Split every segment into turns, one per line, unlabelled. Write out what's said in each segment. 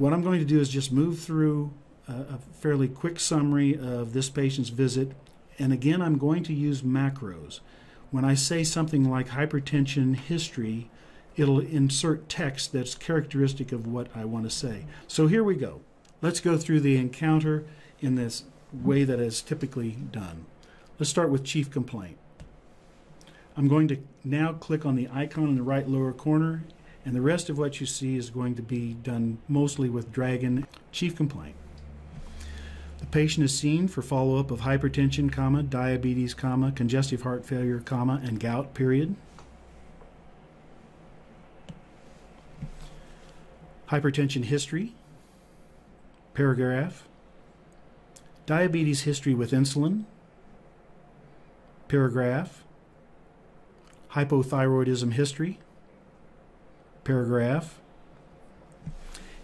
What I'm going to do is just move through a, a fairly quick summary of this patient's visit. And again, I'm going to use macros. When I say something like hypertension history, it'll insert text that's characteristic of what I want to say. So here we go. Let's go through the encounter in this way that is typically done. Let's start with chief complaint. I'm going to now click on the icon in the right lower corner and the rest of what you see is going to be done mostly with Dragon Chief Complaint. The patient is seen for follow-up of hypertension, comma, diabetes, comma, congestive heart failure, comma, and gout, period. Hypertension history, paragraph. Diabetes history with insulin, paragraph. Hypothyroidism history, paragraph.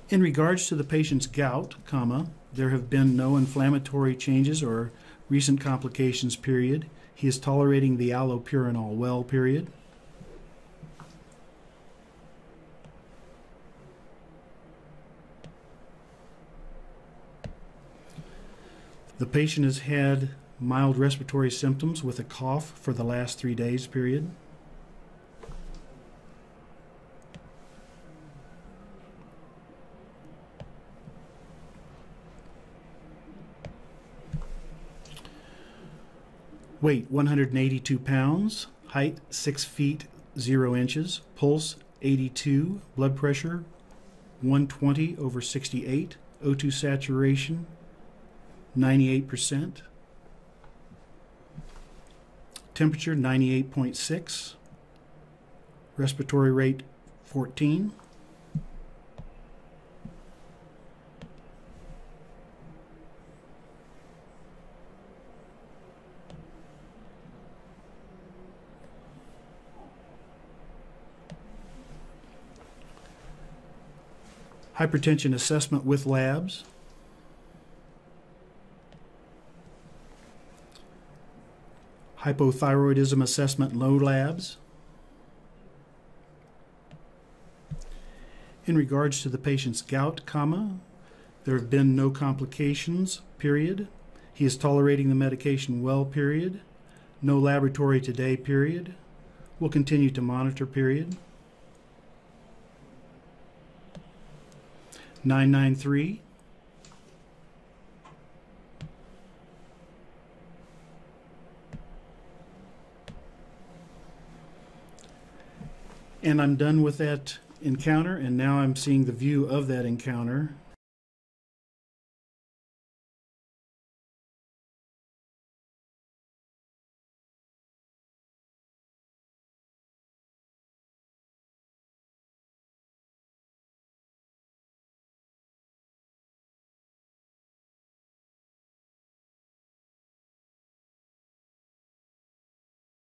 In regards to the patient's gout, comma, there have been no inflammatory changes or recent complications, period. He is tolerating the allopurinol well, period. The patient has had mild respiratory symptoms with a cough for the last three days, period. Weight 182 pounds, height 6 feet 0 inches, pulse 82, blood pressure 120 over 68, O2 saturation 98%, temperature 98.6, respiratory rate 14. Hypertension assessment with labs. Hypothyroidism assessment low labs. In regards to the patient's gout, comma, there have been no complications, period. He is tolerating the medication well, period. No laboratory today, period. We'll continue to monitor, period. 993. And I'm done with that encounter, and now I'm seeing the view of that encounter.